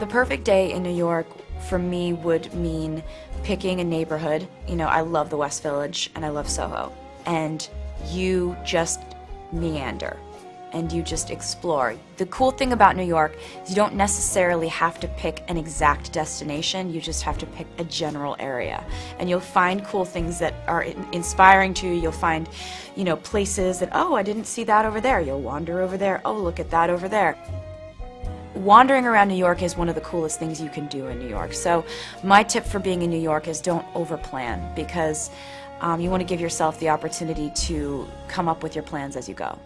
The perfect day in New York for me would mean picking a neighborhood. You know, I love the West Village and I love Soho. And you just meander and you just explore. The cool thing about New York is you don't necessarily have to pick an exact destination, you just have to pick a general area. And you'll find cool things that are inspiring to you. You'll find, you know, places that, oh, I didn't see that over there. You'll wander over there. Oh, look at that over there wandering around New York is one of the coolest things you can do in New York. So my tip for being in New York is don't overplan because um, you want to give yourself the opportunity to come up with your plans as you go.